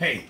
Hey,